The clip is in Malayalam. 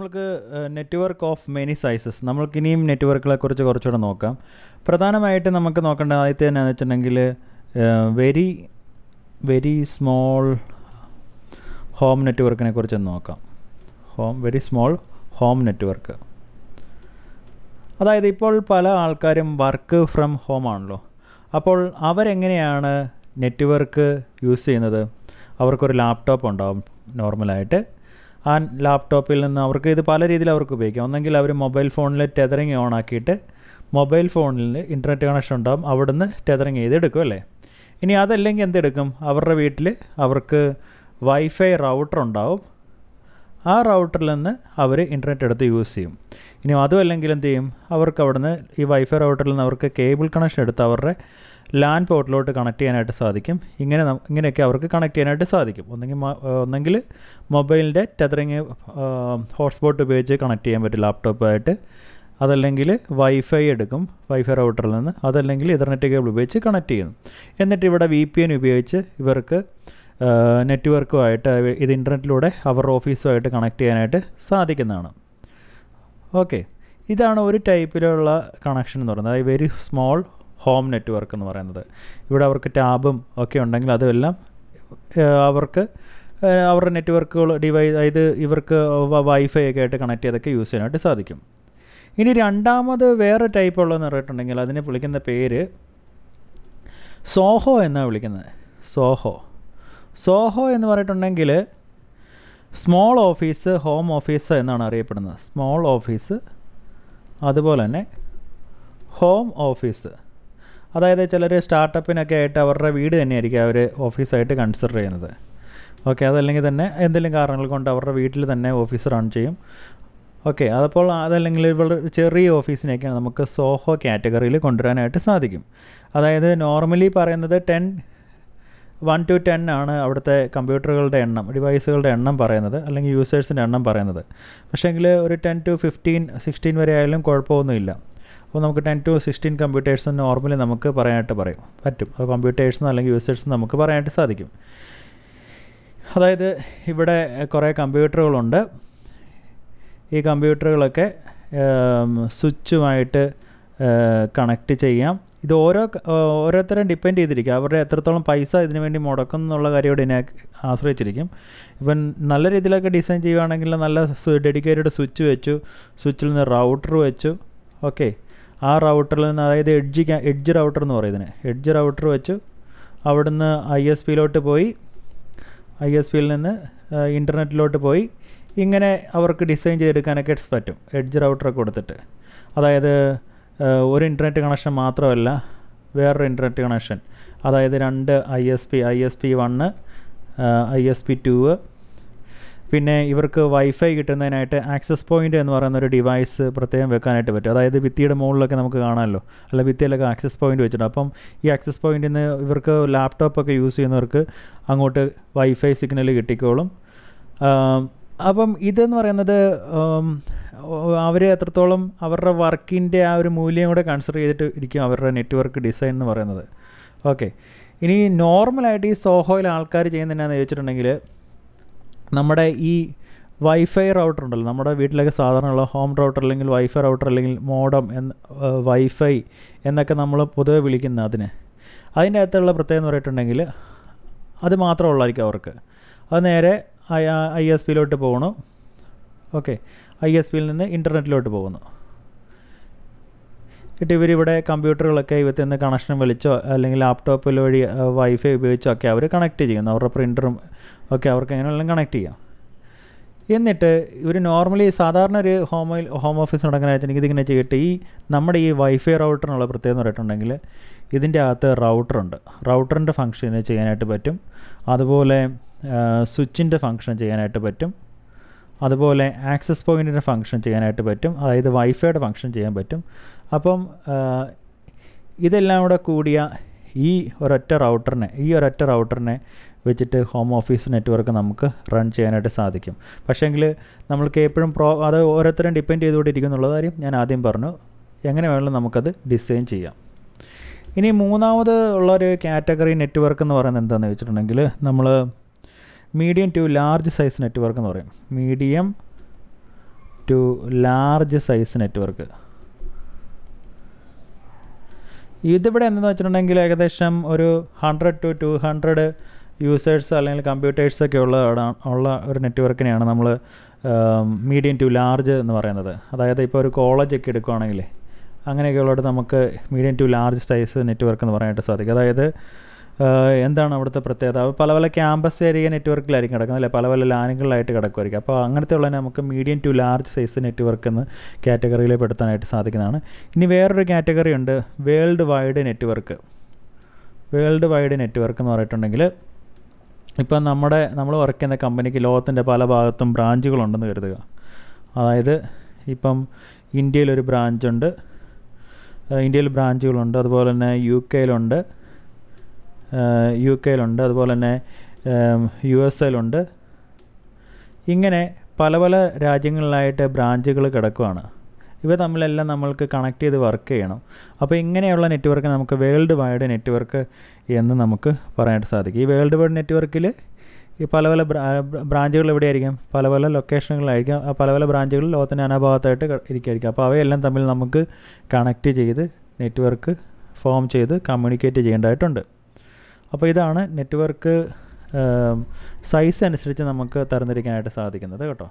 നമ്മൾക്ക് നെറ്റ്വർക്ക് ഓഫ് മെനി സൈസസ് നമ്മൾക്ക് ഇനിയും നെറ്റ്വർക്കുകളെ കുറിച്ച് കുറച്ചുകൂടെ നോക്കാം. പ്രധാനമായിട്ട് നമുക്ക് നോക്കേണ്ട ആദ്യത്തെ എന്നാന്ന് വെച്ചിട്ടുണ്ടെങ്കിൽ വെരി വെരി സ്മോൾ ഹോം നെറ്റ്വർക്കിനെ കുറിച്ച് നോക്കാം. Home very small home network അതായത് ഇപ്പോൾ പല ആൾക്കാരും വർക്ക് ഫ്രം ഹോം ആണല്ലോ. അപ്പോൾ അവരെങ്ങനെയാണ് നെറ്റ്വർക്ക് യൂസ് ചെയ്യുന്നത്? അവർക്കൊരു ലാപ്ടോപ്പ് ഉണ്ടാവും നോർമലായിട്ട് ആ ലാപ്ടോപ്പിൽ നിന്ന് അവർക്ക് ഇത് പല രീതിയിൽ അവർക്ക് ഉപയോഗിക്കാം. ഒന്നെങ്കിൽ അവർ മൊബൈൽ ഫോണിൽ ടെതറിങ് ഓൺ ആക്കിയിട്ട് മൊബൈൽ ഫോണിൽ ഇന്റർനെറ്റ് കണക്ഷൻ ഉണ്ടാവും. അവിടുന്ന് ടെതറിങ് ചെയ്ത് എടുക്കും അല്ലേ? ഇനി അതല്ലെങ്കിൽ എന്തെടുക്കും? അവരുടെ വീട്ടിൽ അവർക്ക് വൈഫൈ റൗട്ടർ ഉണ്ടാവും. ആ റൗട്ടറിൽ നിന്ന് അവർ ഇന്റർനെറ്റ് എടുത്ത് യൂസ് ചെയ്യും. ഇനി അതും അല്ലെങ്കിൽ എന്ത് ചെയ്യും? അവർക്ക് അവിടുന്ന് ഈ വൈഫൈ റൗട്ടറിൽ നിന്ന് അവർക്ക് കേബിൾ കണക്ഷൻ എടുത്ത് അവരുടെ ലാൻഡ് പോർട്ടിലോട്ട് കണക്ട് ചെയ്യാനായിട്ട് സാധിക്കും. ഇങ്ങനെ ഇങ്ങനെയൊക്കെ അവർക്ക് കണക്ട് ചെയ്യാനായിട്ട് സാധിക്കും. ഒന്നെങ്കിൽ ഒന്നെങ്കിൽ മൊബൈലിന്റെ ടെതറിങ് ഹോട്ട്സ്പോട്ട് ഉപയോഗിച്ച് കണക്ട് ചെയ്യാൻ പറ്റും ലാപ്ടോപ്പായിട്ട് അതല്ലെങ്കിൽ വൈഫൈ എടുക്കും. വൈഫൈ റൗട്ടറിൽ നിന്ന്. അതല്ലെങ്കിൽ ഇന്റർനെറ്റ് കേബിൾ ഉപയോഗിച്ച് കണക്ട് ചെയ്യുന്നു. എന്നിട്ട് ഇവിടെ വി പി എൻ ഉപയോഗിച്ച് ഇവർക്ക് നെറ്റ്വർക്കുമായിട്ട് ഇത് ഇന്റർനെറ്റിലൂടെ അവർ ഓഫീസുമായിട്ട് കണക്ട് ചെയ്യാനായിട്ട് സാധിക്കുന്നതാണ്. ഓക്കെ ഇതാണ് ഒരു ടൈപ്പിലുള്ള കണക്ഷൻ എന്ന് പറയുന്നത്. വെരി സ്മോൾ ഹോം നെറ്റ്വർക്ക് എന്ന് പറയുന്നത്. ഇവിടെ അവർക്ക് ടാബും ഒക്കെ ഉണ്ടെങ്കിൽ അതുമെല്ലാം അവർക്ക് അവരുടെ നെറ്റ്വർക്കുകൾ ഡിവൈസ് അതായത് ഇവർക്ക് വൈഫൈ ഒക്കെ ആയിട്ട് കണക്ട് ചെയ്തൊക്കെ യൂസ് ചെയ്യാനായിട്ട് സാധിക്കും. ഇനി രണ്ടാമത് വേറെ ടൈപ്പ് ഉള്ളതെന്ന് പറഞ്ഞിട്ടുണ്ടെങ്കിൽ അതിനെ വിളിക്കുന്ന പേര് സോഹോ എന്നാണ് വിളിക്കുന്നത്. സോഹോ സോഹോ എന്ന് പറഞ്ഞിട്ടുണ്ടെങ്കിൽ സ്മോൾ ഓഫീസ് ഹോം ഓഫീസ് എന്നാണ് അറിയപ്പെടുന്നത്. സ്മോൾ ഓഫീസ് അതുപോലെ തന്നെ ഹോം ഓഫീസ് അതായത് ചിലർ സ്റ്റാർട്ടപ്പിനൊക്കെ ആയിട്ട് അവരുടെ വീട് തന്നെയായിരിക്കും അവർ ഓഫീസായിട്ട് കൺസിഡർ ചെയ്യുന്നത്. ഓക്കെ അതല്ലെങ്കിൽ തന്നെ എന്തെങ്കിലും കാരണങ്ങൾ കൊണ്ട് അവരുടെ വീട്ടിൽ തന്നെ ഓഫീസ് റൺ ചെയ്യും. ഓക്കെ അതപ്പോൾ അതല്ലെങ്കിൽ വളരെ ചെറിയ ഓഫീസിനെയൊക്കെയാണ് നമുക്ക് സോഹോ കാറ്റഗറിയിൽ കൊണ്ടുവരാനായിട്ട് സാധിക്കും. അതായത് നോർമലി പറയുന്നത് ടെൻ വൺ ടു ടെൻ ആണ് അവിടുത്തെ കമ്പ്യൂട്ടറുകളുടെ എണ്ണം ഡിവൈസുകളുടെ എണ്ണം പറയുന്നത് അല്ലെങ്കിൽ യൂസേഴ്സിന്റെ എണ്ണം പറയുന്നത്. പക്ഷേങ്കിൽ ഒരു ടെൻ ടു ഫിഫ്റ്റീൻ സിക്സ്റ്റീൻ വരെ ആയാലും കുഴപ്പമൊന്നുമില്ല. അപ്പോൾ നമുക്ക് ten to sixteen computers normally നമുക്ക് പറയാനായിട്ട് പറയും. പറ്റും. അപ്പോൾ കമ്പ്യൂട്ടേഴ്സ് അല്ലെങ്കിൽ യൂസേഴ്സ് നമുക്ക് പറയാനായിട്ട് സാധിക്കും. അതായത് ഇവിടെ കുറേ കമ്പ്യൂട്ടറുകളുണ്ട്. ഈ കമ്പ്യൂട്ടറുകളൊക്കെ സ്വിച്ചുമായിട്ട് കണക്റ്റ് ചെയ്യാം. ഇത് ഓരോ ഓരോരുത്തരും ഡിപ്പെൻഡ് ചെയ്തിരിക്കും. അവരുടെ എത്രത്തോളം പൈസ ഇതിനു വേണ്ടി മുടക്കും എന്നുള്ള കാര്യമോട് ഇതിനെ ആശ്രയിച്ചിരിക്കും. ഇപ്പം നല്ല രീതിയിലൊക്കെ ഡിസൈൻ ചെയ്യുകയാണെങ്കിൽ നല്ല ഡെഡിക്കേറ്റഡ് സ്വിച്ച് വെച്ചു. സ്വിച്ചിൽ നിന്ന് റൗട്ടർ വെച്ചു. ഓക്കെ. ആ റൗട്ടറിൽ നിന്ന് അതായത് എഡ്ജ് എഡ്ജ് റൗട്ടർ എന്ന് പറയുന്നതിന് എഡ്ജ് റൗട്ടർ വെച്ച്. അവിടുന്ന് ഐ എസ് പിയിലോട്ട് പോയി. ഐ എസ് പിയിൽ നിന്ന് ഇന്റർനെറ്റിലോട്ട് പോയി. ഇങ്ങനെ അവർക്ക് ഡിസൈൻ ചെയ്തെടുക്കാനൊക്കെ പറ്റും. എഡ്ജ് റൗട്ടറൊക്കെ കൊടുത്തിട്ട്. അതായത് ഒരു ഇന്റർനെറ്റ് കണക്ഷൻ മാത്രമല്ല വേറൊരു ഇന്റർനെറ്റ് കണക്ഷൻ. അതായത് രണ്ട് I S P I S P one I S P two പിന്നെ ഇവർക്ക് വൈഫൈ കിട്ടുന്നതിനായിട്ട് ആക്സസ് പോയിന്റ് എന്ന് പറയുന്ന ഒരു ഡിവൈസ് പ്രത്യേകം വെക്കാനായിട്ട് പറ്റും. അതായത് ഭിത്തിയുടെ മുകളിലൊക്കെ നമുക്ക് കാണാമല്ലോ. അല്ല ഭിത്തിയിലൊക്കെ ആക്സസ് പോയിന്റ് വെച്ചിട്ടുണ്ട് അപ്പം ഈ ആക്സസ് പോയിന്റിൽ നിന്ന് ഇവർക്ക് ലാപ്ടോപ്പൊക്കെ യൂസ് ചെയ്യുന്നവർക്ക് അങ്ങോട്ട് വൈഫൈ സിഗ്നൽ കിട്ടിക്കോളും. അപ്പം ഇതെന്ന് പറയുന്നത് അവർ എത്രത്തോളം അവരുടെ വർക്കിന്റെ ആ ഒരു മൂല്യം കൂടെ കൺസിഡർ ചെയ്തിട്ട് ഇരിക്കും അവരുടെ നെറ്റ്വർക്ക് ഡിസൈൻ എന്ന് പറയുന്നത്. ഓക്കെ ഇനി നോർമലായിട്ട് ഈ സോഹോയിൽ ആൾക്കാർ ചെയ്യുന്നതെന്നാന്ന് ചോദിച്ചിട്ടുണ്ടെങ്കിൽ നമ്മുടെ ഈ വൈഫൈ റൗട്ടർ ഉണ്ടല്ലോ നമ്മുടെ വീട്ടിലൊക്കെ സാധാരണയുള്ള ഹോം റൗട്ടർ അല്ലെങ്കിൽ വൈഫൈ റൗട്ടർ അല്ലെങ്കിൽ മോഡം എന്ന് വൈഫൈ എന്നൊക്കെ നമ്മൾ പൊതുവെ വിളിക്കുന്ന അതിന്. അതിന്റെ അകത്തുള്ള പ്രത്യേകത എന്ന് പറഞ്ഞിട്ടുണ്ടെങ്കിൽ അത് മാത്രമേ ഉള്ളായിരിക്കും അവർക്ക്. അത് നേരെ ഐ എസ് പിയിലോട്ട് പോകണം ഓക്കെ ഐ എസ് പിയിൽ നിന്ന് ഇന്റർനെറ്റിലോട്ട് പോകുന്നു. എന്നിട്ട് ഇവരിവിടെ കമ്പ്യൂട്ടറുകളൊക്കെ ഇവത്തിൽ നിന്ന് കണക്ഷൻ വിളിച്ചോ അല്ലെങ്കിൽ ലാപ്ടോപ്പിൽ വഴി വൈഫൈ ഉപയോഗിച്ചോ ഒക്കെ അവർ കണക്ട് ചെയ്യുന്നു. അവരുടെ പ്രിന്ററും ഒക്കെ അവർക്ക് എങ്ങനെയുള്ള കണക്ട് ചെയ്യാം. എന്നിട്ട് ഇവർ നോർമലി സാധാരണ ഒരു ഹോം ഹോം ഓഫീസ് നടക്കുന്ന എനിക്ക് ഇതിങ്ങനെ ചെയ്തിട്ട് ഈ നമ്മുടെ ഈ വൈഫൈ റൗട്ടറിനുള്ള പ്രത്യേകത എന്ന് പറഞ്ഞിട്ടുണ്ടെങ്കിൽ ഇതിന്റെ അകത്ത് റൗട്ടറുണ്ട് റൗട്ടറിന്റെ ഫങ്ഷൻ ചെയ്യാനായിട്ട് പറ്റും. അതുപോലെ സ്വിച്ചിന്റെ ഫങ്ഷൻ ചെയ്യാനായിട്ട് പറ്റും. അതുപോലെ ആക്സസ് പോയിന്റിന്റെ ഫങ്ഷൻ ചെയ്യാനായിട്ട് പറ്റും. അതായത് വൈഫൈയുടെ ഫങ്ഷൻ ചെയ്യാൻ പറ്റും. അപ്പം ഇതെല്ലാം കൂടെ കൂടിയ ഈ ഒരൊറ്റ റൗട്ടറിനെ ഈ ഒരൊറ്റ റൗട്ടറിനെ വെച്ചിട്ട് ഹോം ഓഫീസ് നെറ്റ്വർക്ക് നമുക്ക് റൺ ചെയ്യാനായിട്ട് സാധിക്കും. പക്ഷേങ്കിൽ നമ്മൾക്ക് എപ്പോഴും പ്രോ അത് ഓരോരുത്തരും ഡിപ്പെൻഡ് ചെയ്തുകൊണ്ടിരിക്കും എന്നുള്ള കാര്യം ഞാൻ ആദ്യം പറഞ്ഞു. എങ്ങനെ വേണമെങ്കിലും നമുക്കത് ഡിസൈൻ ചെയ്യാം. ഇനി മൂന്നാമത് ഉള്ളൊരു കാറ്റഗറി നെറ്റ്വർക്ക് എന്ന് പറയുന്നത് എന്താണെന്ന് വെച്ചിട്ടുണ്ടെങ്കിൽ നമ്മൾ medium to large size network എന്ന് പറയും. Medium to large size network. ഇതിവിടെ എന്തെന്ന് വെച്ചിട്ടുണ്ടെങ്കിൽ ഏകദേശം ഒരു hundred to two hundred users അല്ലെങ്കിൽ കമ്പ്യൂട്ടേഴ്സ് ഒക്കെ ഉള്ള ഉള്ള ഒരു നെറ്റ്വർക്കിനെയാണ് നമ്മൾ മീഡിയം ടു ലാർജ് എന്ന് പറയുന്നത്. അതായത് ഇപ്പോൾ ഒരു കോളേജ് ഒക്കെ എടുക്കുകയാണെങ്കിൽ അങ്ങനെയൊക്കെ ഉള്ളിടത്ത് നമുക്ക് medium to large size network എന്ന് പറയാനായിട്ട് സാധിക്കും. അതായത് എന്താണ് അവിടുത്തെ പ്രത്യേകത? അപ്പോൾ പല പല ക്യാമ്പസ് ഏരിയ നെറ്റ്വർക്കിലായിരിക്കും കിടക്കുന്നത് അല്ലെ? പല പല ലാനുകളിലായിട്ട് കിടക്കുമായിരിക്കും അപ്പോൾ അങ്ങനത്തെ ഉള്ള നമുക്ക് medium to large size network എന്ന് കാറ്റഗറിയിൽ പെടുത്താനായിട്ട് സാധിക്കുന്നതാണ്. ഇനി വേറൊരു കാറ്റഗറി ഉണ്ട് world wide network world wide network എന്ന് പറഞ്ഞിട്ടുണ്ടെങ്കിൽ ഇപ്പം നമ്മുടെ നമ്മൾ വർക്ക് ചെയ്യുന്ന കമ്പനിക്ക് ലോകത്തിന്റെ പല ഭാഗത്തും ബ്രാഞ്ചുകളുണ്ടെന്ന് കരുതുക. അതായത് ഇപ്പം ഇന്ത്യയിലൊരു ബ്രാഞ്ചുണ്ട് ഇന്ത്യയിൽ ബ്രാഞ്ചുകളുണ്ട് അതുപോലെ തന്നെ യു കെയിലുണ്ട് യു കെയിലുണ്ട്. അതുപോലെ തന്നെ യു എസ് എയിലുണ്ട്. ഇങ്ങനെ പല പല രാജ്യങ്ങളിലായിട്ട് ബ്രാഞ്ചുകൾ കിടക്കുകയാണ് ഇവ തമ്മിലെല്ലാം നമ്മൾക്ക് കണക്ട് ചെയ്ത് വർക്ക് ചെയ്യണം. അപ്പോൾ ഇങ്ങനെയുള്ള നെറ്റ്വർക്ക് നമുക്ക് വേൾഡ് വൈഡ് നെറ്റ്വർക്ക് എന്ന് നമുക്ക് പറയാനായിട്ട് സാധിക്കും. ഈ വേൾഡ് വൈഡ് നെറ്റ്വർക്കിൽ ഈ പല പല ബ്രാഞ്ചുകൾ എവിടെയായിരിക്കും? പല പല ലൊക്കേഷനുകളായിരിക്കും പല പല ബ്രാഞ്ചുകൾ ലോകത്തിന്റെ അനാഭാഗത്തായിട്ട് ഇരിക്കുമായിരിക്കും അപ്പോൾ അവയെല്ലാം തമ്മിൽ നമുക്ക് കണക്ട് ചെയ്ത് നെറ്റ്വർക്ക് ഫോം ചെയ്ത് കമ്മ്യൂണിക്കേറ്റ് ചെയ്യേണ്ടതായിട്ടുണ്ട്. അപ്പോൾ ഇതാണ് നെറ്റ്വർക്ക് സൈസ് അനുസരിച്ച് നമുക്ക് തരംതിരിക്കാനായിട്ട് സാധിക്കുന്നത് കേട്ടോ.